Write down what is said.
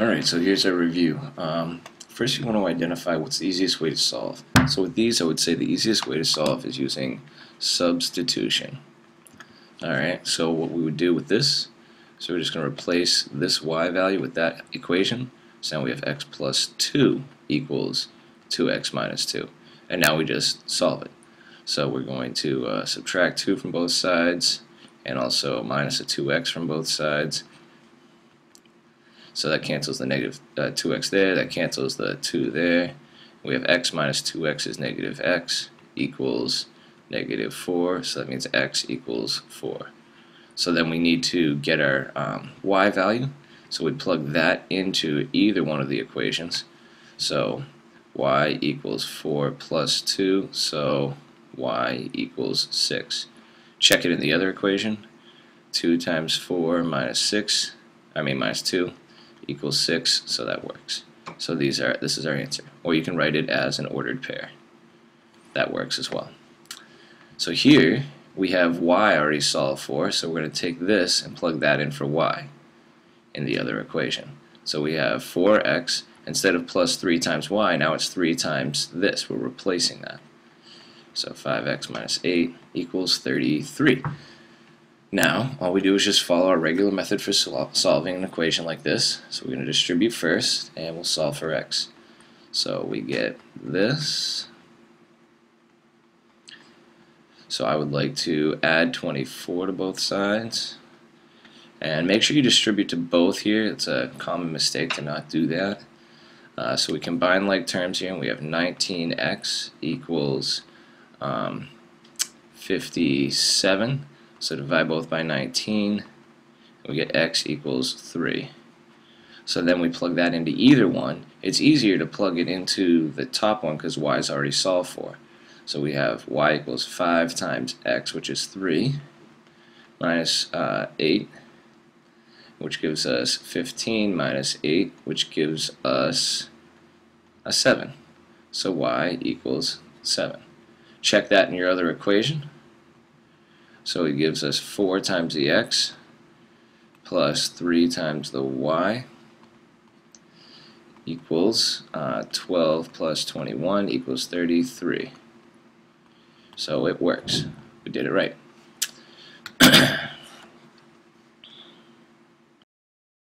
Alright, so here's our review. Um, first you want to identify what's the easiest way to solve. So with these I would say the easiest way to solve is using substitution. Alright, so what we would do with this, so we're just going to replace this y value with that equation. So now we have x plus 2 equals 2x minus 2. And now we just solve it. So we're going to uh, subtract 2 from both sides and also minus a 2x from both sides so that cancels the negative, uh, 2x there, that cancels the 2 there. We have x minus 2x is negative x equals negative 4, so that means x equals 4. So then we need to get our um, y value, so we plug that into either one of the equations. So y equals 4 plus 2, so y equals 6. Check it in the other equation. 2 times 4 minus 6, I mean minus 2, equals 6, so that works. So these are this is our answer. Or you can write it as an ordered pair. That works as well. So here we have y already solved for, so we're going to take this and plug that in for y in the other equation. So we have 4x, instead of plus 3 times y, now it's 3 times this. We're replacing that. So 5x minus 8 equals 33. Now, all we do is just follow our regular method for sol solving an equation like this. So we're going to distribute first, and we'll solve for x. So we get this. So I would like to add 24 to both sides. And make sure you distribute to both here. It's a common mistake to not do that. Uh, so we combine like terms here, and we have 19x equals um, 57. So divide both by 19, we get x equals 3. So then we plug that into either one. It's easier to plug it into the top one because y is already solved for. So we have y equals 5 times x, which is 3, minus, uh, 8, which gives us 15 minus 8, which gives us a 7. So y equals 7. Check that in your other equation. So it gives us 4 times the x plus 3 times the y equals uh, 12 plus 21 equals 33. So it works. We did it right.